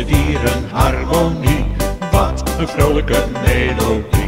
de dierenharmonie. Wat een vrolijke melodie.